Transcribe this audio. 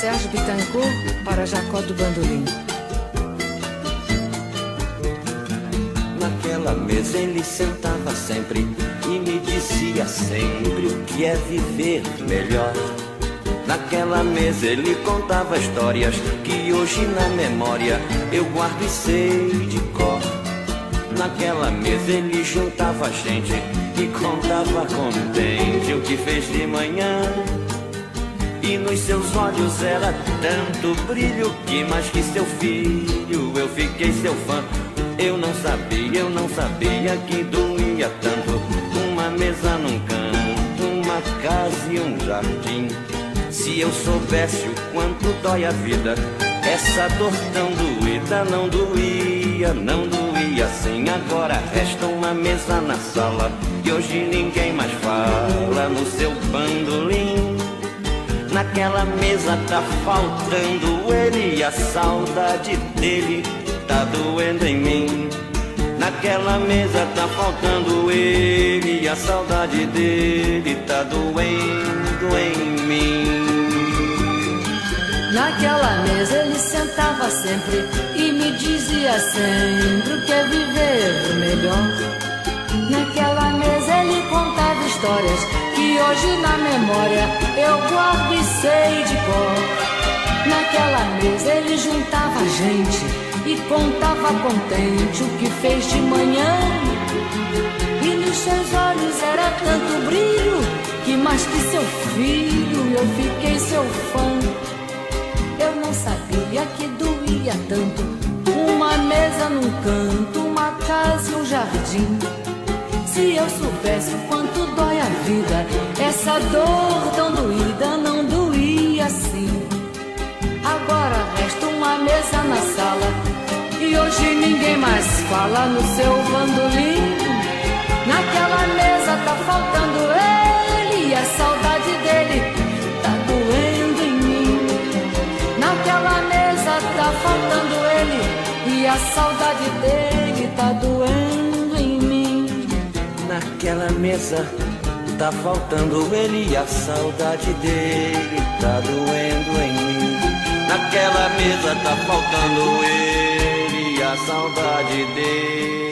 Sérgio Bittencourt para Jacó do Bandolim. Naquela mesa ele sentava sempre e me dizia sempre o que é viver melhor. Naquela mesa ele contava histórias que hoje na memória eu guardo e sei de cor. Naquela mesa ele juntava gente e contava contente o que fez de manhã. E nos seus olhos era tanto brilho que mais que seu filho eu fiquei seu fã. Eu não sabia, eu não sabia que doía tanto uma mesa num canto, uma casa e um jardim. Se eu soubesse o quanto dói a vida, essa dor tão doída não doía, não doía assim. Agora resta uma mesa na sala e hoje ninguém mais fala no seu bandolim. Naquela mesa tá faltando ele e a saudade dele tá doendo em mim. Naquela mesa tá faltando ele e a saudade dele tá doendo em mim. Naquela mesa ele sentava sempre e me dizia sempre o que é viver melhor. Hoje na memória eu guardo e sei de cor. Naquela mesa ele juntava gente e contava contente o que fez de manhã. E nos seus olhos era tanto brilho que mais que seu filho eu fiquei seu fã. Eu não sabia que doía tanto uma mesa num canto, uma casa e um jardim. Se eu soubesse o quanto dói a vida, essa dor tão doída não doía assim. Agora resta uma mesa na sala e hoje ninguém mais fala no seu bandolim. Naquela mesa tá faltando ele e a saudade dele tá doendo em mim. Naquela mesa tá faltando ele e a saudade dele tá doendo em mim. Naquela mesa tá faltando ele e a saudade dele tá doendo em mim. Naquela mesa tá faltando ele e a saudade dele